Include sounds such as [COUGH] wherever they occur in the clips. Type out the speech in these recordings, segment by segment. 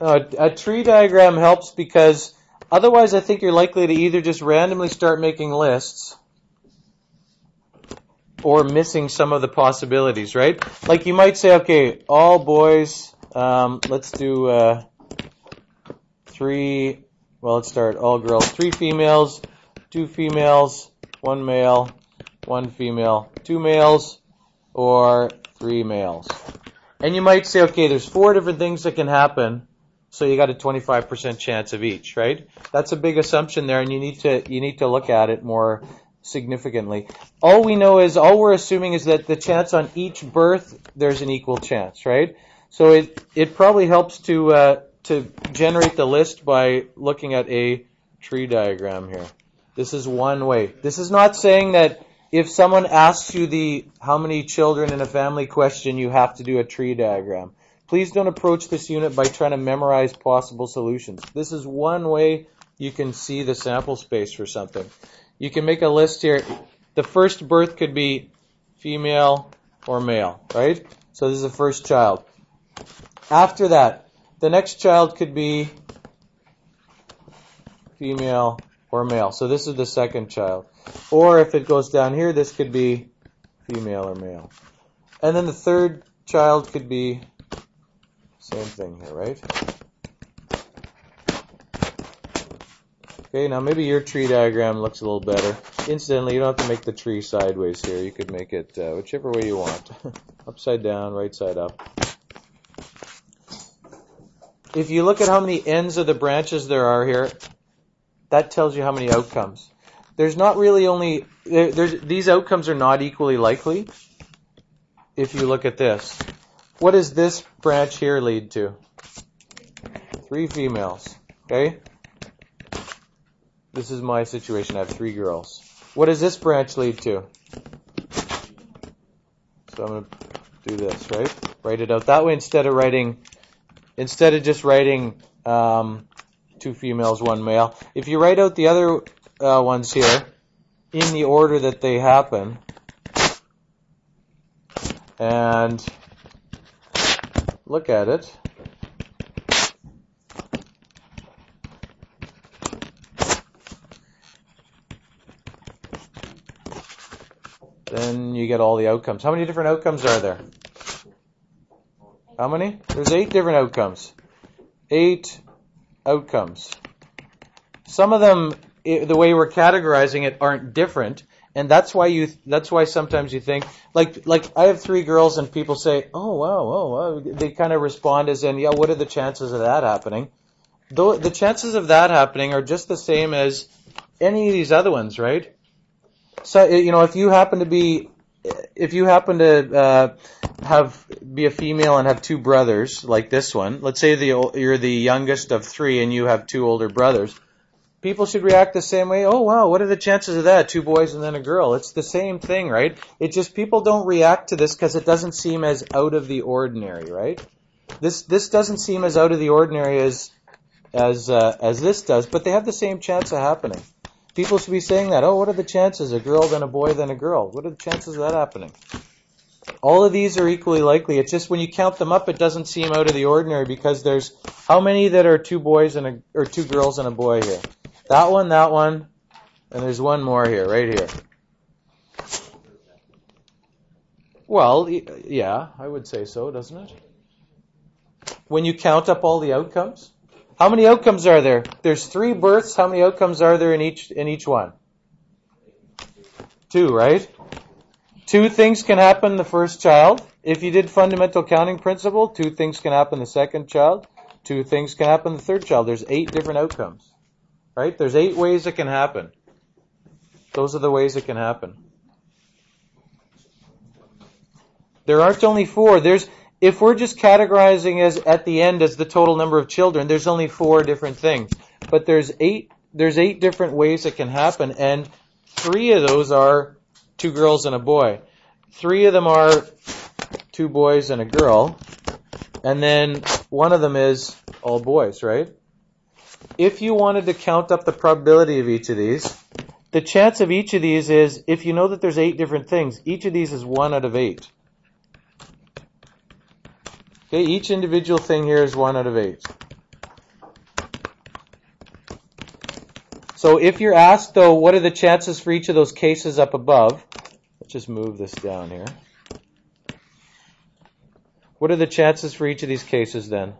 A tree diagram helps because otherwise I think you're likely to either just randomly start making lists or missing some of the possibilities, right? Like you might say, okay, all boys, um, let's do uh, three, well, let's start all girls, three females, two females, one male, one female, two males, or three males. And you might say, okay, there's four different things that can happen, so you got a 25% chance of each, right? That's a big assumption there, and you need to you need to look at it more significantly. All we know is all we're assuming is that the chance on each birth there's an equal chance, right? So it it probably helps to uh, to generate the list by looking at a tree diagram here. This is one way. This is not saying that if someone asks you the how many children in a family question, you have to do a tree diagram. Please don't approach this unit by trying to memorize possible solutions. This is one way you can see the sample space for something. You can make a list here. The first birth could be female or male, right? So this is the first child. After that, the next child could be female or male. So this is the second child. Or if it goes down here, this could be female or male. And then the third child could be same thing here, right? Okay, now maybe your tree diagram looks a little better. Incidentally, you don't have to make the tree sideways here. You could make it uh, whichever way you want. [LAUGHS] Upside down, right side up. If you look at how many ends of the branches there are here, that tells you how many outcomes. There's not really only, there, these outcomes are not equally likely if you look at this. What does this branch here lead to? Three females. Okay? This is my situation. I have three girls. What does this branch lead to? So I'm going to do this, right? Write it out that way instead of writing, instead of just writing um, two females, one male. If you write out the other uh, ones here in the order that they happen, and look at it. Then you get all the outcomes. How many different outcomes are there? How many? There's eight different outcomes. Eight outcomes. Some of them, the way we're categorizing it, aren't different, and that's why you. That's why sometimes you think, like, like I have three girls, and people say, "Oh wow, oh wow," they kind of respond as in, "Yeah, what are the chances of that happening?" Though the chances of that happening are just the same as any of these other ones, right? So you know, if you happen to be, if you happen to uh, have be a female and have two brothers like this one, let's say the you're the youngest of three and you have two older brothers people should react the same way. Oh wow, what are the chances of that? Two boys and then a girl. It's the same thing, right? It just people don't react to this because it doesn't seem as out of the ordinary, right? This this doesn't seem as out of the ordinary as as uh, as this does, but they have the same chance of happening. People should be saying that. Oh, what are the chances? A girl, then a boy, then a girl. What are the chances of that happening? All of these are equally likely. It's just when you count them up, it doesn't seem out of the ordinary because there's how many that are two boys and a or two girls and a boy here. That one, that one, and there's one more here, right here. Well, yeah, I would say so, doesn't it? When you count up all the outcomes, how many outcomes are there? There's three births. How many outcomes are there in each in each one? Two, right? Two things can happen the first child. If you did fundamental counting principle, two things can happen the second child. Two things can happen the third child. There's eight different outcomes. Right? There's eight ways it can happen. Those are the ways it can happen. There aren't only four. There's if we're just categorizing as at the end as the total number of children, there's only four different things. But there's eight there's eight different ways it can happen and three of those are two girls and a boy. Three of them are two boys and a girl. And then one of them is all boys, right? if you wanted to count up the probability of each of these, the chance of each of these is, if you know that there's eight different things, each of these is one out of eight. Okay, each individual thing here is one out of eight. So if you're asked, though, what are the chances for each of those cases up above? Let's just move this down here. What are the chances for each of these cases then?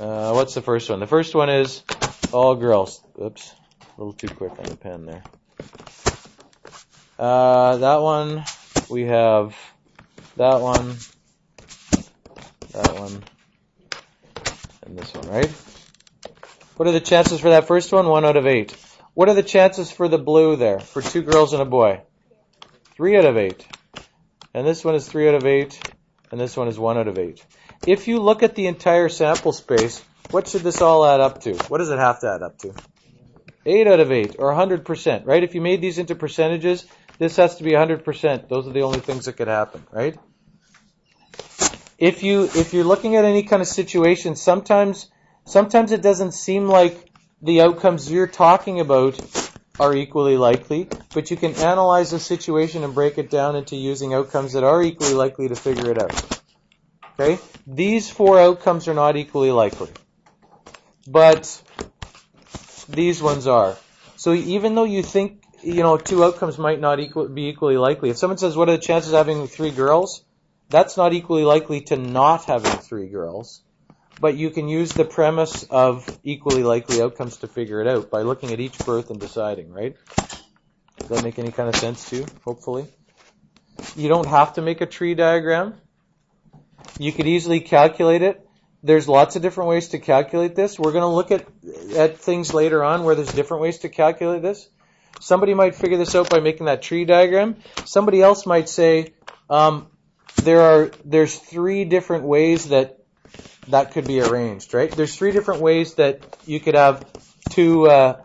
Uh, what's the first one? The first one is all girls. Oops, a little too quick on the pen there. Uh, that one, we have that one, that one, and this one, right? What are the chances for that first one? One out of eight. What are the chances for the blue there, for two girls and a boy? Three out of eight. And this one is three out of eight, and this one is one out of eight. If you look at the entire sample space, what should this all add up to? What does it have to add up to? 8 out of 8, or 100%, right? If you made these into percentages, this has to be 100%. Those are the only things that could happen, right? If you if you're looking at any kind of situation, sometimes sometimes it doesn't seem like the outcomes you're talking about are equally likely, but you can analyze the situation and break it down into using outcomes that are equally likely to figure it out. Okay? These four outcomes are not equally likely. But these ones are. So even though you think you know, two outcomes might not equal, be equally likely. If someone says, what are the chances of having three girls? That's not equally likely to not having three girls. But you can use the premise of equally likely outcomes to figure it out by looking at each birth and deciding, right? Does that make any kind of sense to you? Hopefully. You don't have to make a tree diagram. You could easily calculate it. There's lots of different ways to calculate this. We're going to look at, at things later on where there's different ways to calculate this. Somebody might figure this out by making that tree diagram. Somebody else might say um, there are there's three different ways that that could be arranged. Right? There's three different ways that you could have two uh,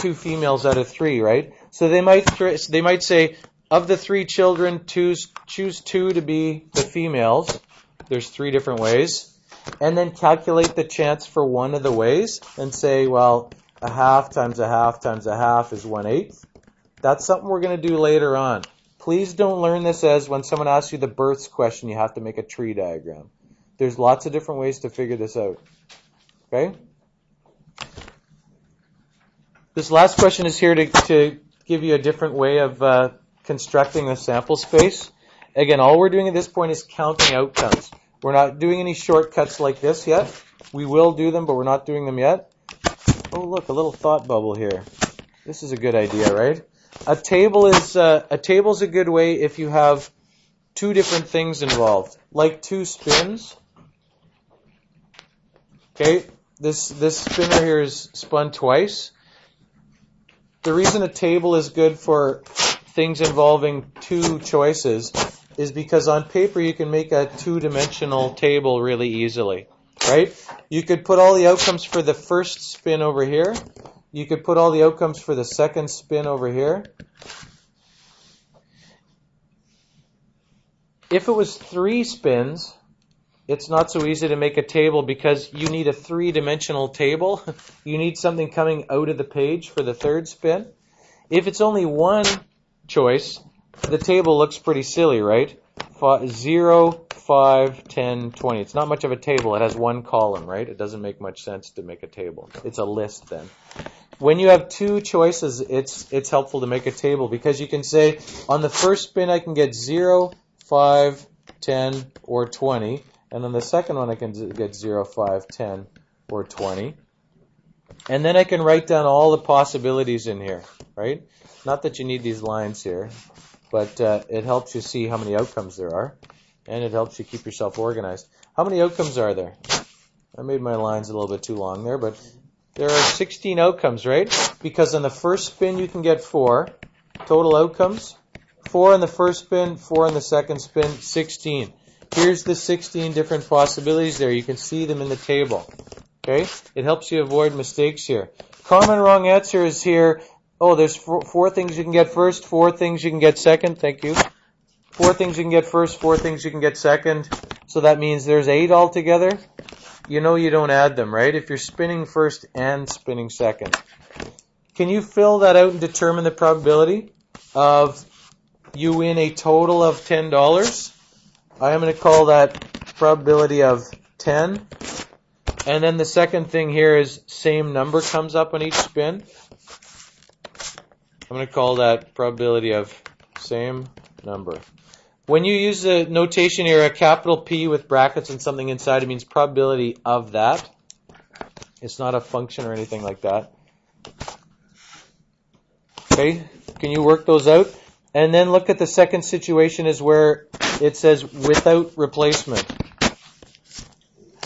two females out of three. Right? So they might they might say of the three children, choose choose two to be the females. There's three different ways. And then calculate the chance for one of the ways and say, well, a half times a half times a half is one eighth. That's something we're going to do later on. Please don't learn this as when someone asks you the births question, you have to make a tree diagram. There's lots of different ways to figure this out. Okay? This last question is here to, to give you a different way of uh, constructing the sample space. Again, all we're doing at this point is counting outcomes. We're not doing any shortcuts like this yet. We will do them, but we're not doing them yet. Oh, look, a little thought bubble here. This is a good idea, right? A table is uh, a table is a good way if you have two different things involved, like two spins. Okay, this this spinner here is spun twice. The reason a table is good for things involving two choices is because on paper you can make a two-dimensional table really easily right? You could put all the outcomes for the first spin over here. You could put all the outcomes for the second spin over here. If it was three spins, it's not so easy to make a table because you need a three-dimensional table. [LAUGHS] you need something coming out of the page for the third spin. If it's only one choice, the table looks pretty silly, right? Zero, 5, 10, 20. It's not much of a table. It has one column, right? It doesn't make much sense to make a table. It's a list then. When you have two choices, it's it's helpful to make a table because you can say on the first spin I can get 0, 5, 10, or 20, and then the second one I can get 0, 5, 10, or 20. And then I can write down all the possibilities in here, right? Not that you need these lines here, but uh, it helps you see how many outcomes there are and it helps you keep yourself organized. How many outcomes are there? I made my lines a little bit too long there, but there are 16 outcomes, right? Because on the first spin you can get four total outcomes. Four on the first spin, four on the second spin, 16. Here's the 16 different possibilities there. You can see them in the table. Okay? It helps you avoid mistakes here. Common wrong answer is here. Oh, there's four, four things you can get first, four things you can get second. Thank you. Four things you can get first, four things you can get second. So that means there's eight altogether. You know you don't add them, right? If you're spinning first and spinning second. Can you fill that out and determine the probability of you win a total of $10? I am going to call that probability of 10. And then the second thing here is same number comes up on each spin. I'm going to call that probability of same number. When you use the notation here, a capital P with brackets and something inside, it means probability of that. It's not a function or anything like that. Okay, can you work those out? And then look at the second situation is where it says without replacement.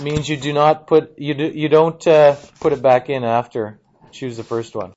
Means you do not put you do, you don't uh, put it back in after choose the first one.